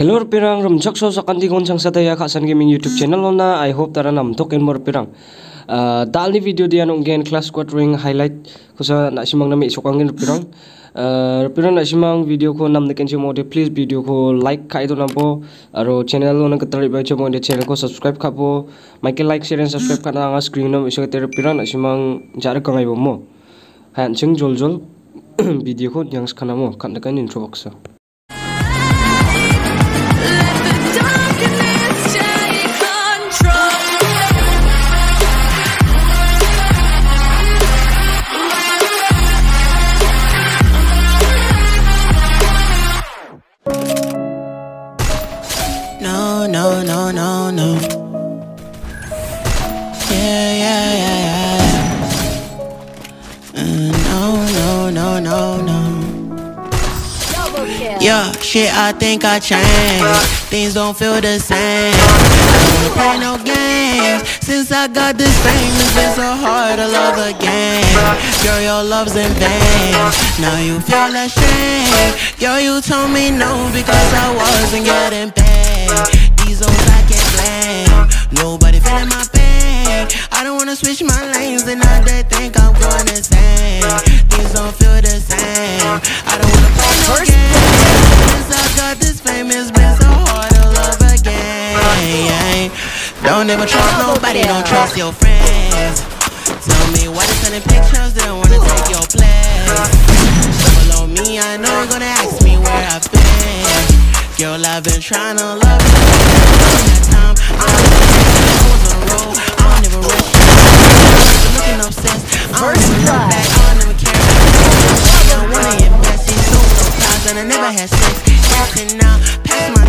Hello pirang. Rumjak so sa kandi gon sang sataya khasan gaming YouTube channel na I hope tara nam token mor pirang. Uh, dalni video dia nong gen class quartering highlight. Kusa na simang nami sokangin pirang. Uh, pirang na simang video ko nam neken mode please video ko like kai do nampo. Aro channel ona katari ba chemo de channel ko subscribe khapo maike like share and subscribe kana nga screen nam iso ter pirang na simang jar kangai bo mo. Han ching jol jol video ko yang skana mo. Kan kan intro box No, no, no, no, no. Yeah, yeah, yeah, yeah. Uh, no, no, no, no, no. Yeah, shit, I think I changed. Things don't feel the same. I don't play no games. Since I got this fame, it's been so hard to love again. Girl, your love's in vain. Now you feel ashamed. Yo, you told me no because I wasn't getting paid. Nobody feeling my pain. I don't wanna switch my lanes and now they think I'm going insane. Things don't feel the same. I don't wanna play no. Since I got this fame, it's been so hard to love again. Don't ever trust nobody, don't trust your friends. Tell me why they sending pictures, they don't wanna take your place. Follow me, I know you're gonna ask me where I've been. Girl, I've been trying to love you. That time, I was on a roll, I don't even rush. Looking obsessed, I don't even look back, I don't even care. I don't wanna invest, these no ties, and I never had sex. Now, pass my